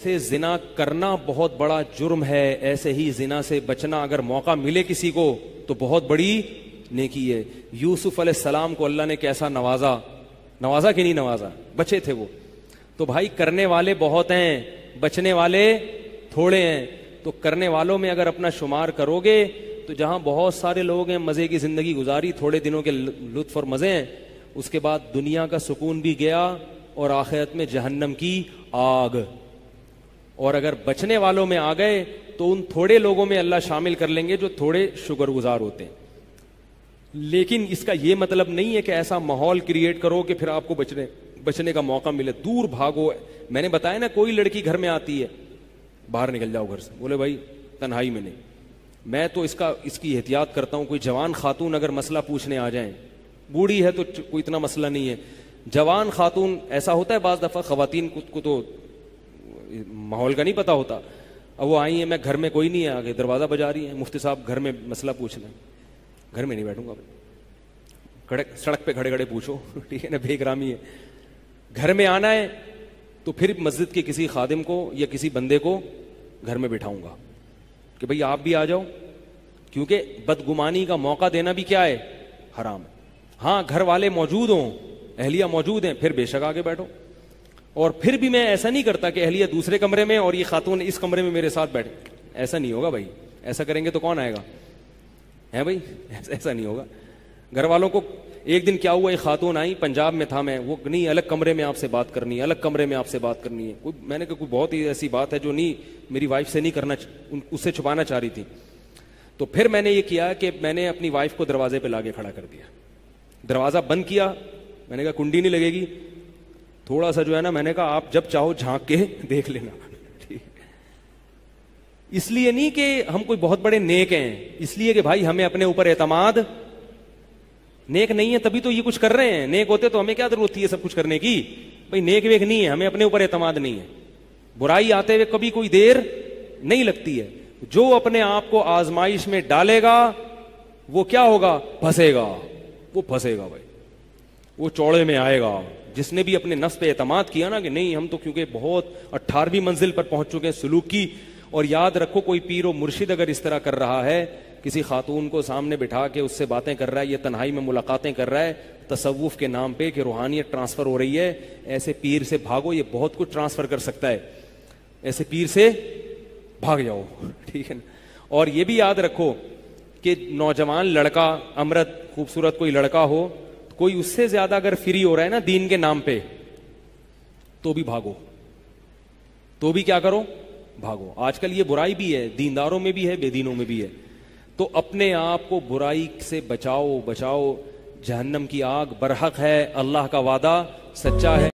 से जिना करना बहुत बड़ा जुर्म है ऐसे ही जिना से बचना अगर मौका मिले किसी को तो बहुत बड़ी नेकी है यूसुफ सलाम को अल्लाह ने कैसा नवाजा नवाजा कि नहीं नवाजा बचे थे वो तो भाई करने वाले बहुत हैं बचने वाले थोड़े हैं तो करने वालों में अगर अपना शुमार करोगे तो जहाँ बहुत सारे लोग हैं, मज़े की ज़िंदगी गुजारी, थोड़े दिनों के लुत्फ और मज़े हैं, उसके बाद दुनिया का सुकून भी गया और आखिरत में जहन्नम की आग। और अगर बचने वालों में आ गए तो उन थोड़े लोगों में अल्लाह शामिल कर लेंगे जो थोड़े शुक्रगुजार होते हैं। लेकिन इसका यह मतलब नहीं है कि ऐसा माहौल क्रिएट करो कि फिर आपको बचने बचने का मौका मिले। दूर भागो। मैंने बताया ना, कोई लड़की घर में आती है, बाहर निकल जाओ घर से। बोले, भाई, तन्हाई में नहीं। मैं तो इसका, इसकी एहतियात करता हूँ, कोई जवान खातून अगर मसला पूछने आ जाए, बूढ़ी है तो कोई इतना मसला नहीं है। जवान खातून ऐसा होता है, बाज दफ़ा खातन को तो माहौल का नहीं पता होता। अब वो आई है, मैं घर में कोई नहीं है, आगे दरवाज़ा बजा रही है, मुफ्ती साहब घर में मसला पूछना घर में नहीं बैठूँगा खड़े, सड़क पे खड़े खड़े पूछो, ठीक है ना, बेगरामी है। घर में आना है तो फिर मस्जिद के किसी खादिम को या किसी बंदे को घर में बिठाऊँगा। कि भाई आप भी आ जाओ क्योंकि बदगुमानी का मौका देना भी क्या है? हराम है। हाँ घर वाले मौजूद हों अहलिया मौजूद हैं फिर बेशक आगे बैठो। और फिर भी मैं ऐसा नहीं करता कि अहलिया दूसरे कमरे में और ये खातून इस कमरे में मेरे साथ बैठे। ऐसा नहीं होगा भाई। ऐसा करेंगे तो कौन आएगा? है भाई? ऐसा, नहीं होगा। घर वालों को एक दिन क्या हुआ, एक खातून आई, पंजाब में था मैं, वो नहीं, अलग कमरे में आपसे बात करनी है, अलग कमरे में आपसे बात करनी है। कोई, मैंने कहा, कोई बहुत ही ऐसी बात है जो नहीं, मेरी वाइफ से नहीं करना उससे छुपाना चाह रही थी। तो फिर मैंने ये किया कि मैंने अपनी वाइफ को दरवाजे पे लाके खड़ा कर दिया। दरवाज़ा बंद किया, मैंने कहा, कुंडी नहीं लगेगी। थोड़ा सा जो है ना, मैंने कहा, आप जब चाहो झाँक के देख लेना। इसलिए नहीं कि हम कोई बहुत बड़े नेक हैं, इसलिए कि भाई हमें अपने ऊपर एतमाद नेक नहीं है, तभी तो ये कुछ कर रहे हैं। नेक होते तो हमें क्या ज़रूरत थी ये सब कुछ करने की? भाई, नेक वेक नहीं है, हमें अपने ऊपर एतमाद नहीं है। बुराई आते हुए कभी कोई देर नहीं लगती है। जो अपने आप को आजमाइश में डालेगा, वो क्या होगा? फंसेगा। वो फंसेगा भाई। वो चौड़े में आएगा। जिसने भी अपने नफ्स पे एतमाद किया ना कि नहीं, हम तो क्योंकि बहुत अट्ठारहवीं मंजिल पर पहुँच चुके हैं, सुलूक की। और याद रखो, कोई पीर और मुर्शिद अगर इस तरह कर रहा है किसी खातून को सामने बिठा के उससे बातें कर रहा है, या तन्हाई में मुलाकातें कर रहा है तसवुफ के नाम पे कि रूहानियत ट्रांसफ़र हो रही है, ऐसे पीर से भागो, ये बहुत कुछ ट्रांसफ़र कर सकता है। ऐसे पीर से भाग जाओ, ठीक है ना? और ये भी याद रखो कि नौजवान लड़का, अमृत, खूबसूरत कोई लड़का हो, कोई उससे ज़्यादा अगर फ्री हो रहा है ना दीन के नाम पे तो भी भागो। तो भी क्या करो? भागो। आजकल ये बुराई भी है, दीनदारों में भी है, बेदीनों में भी है। तो अपने आप को बुराई से बचाओ बचाओ। जहन्नम की आग बरहक है, अल्लाह का वादा सच्चा है।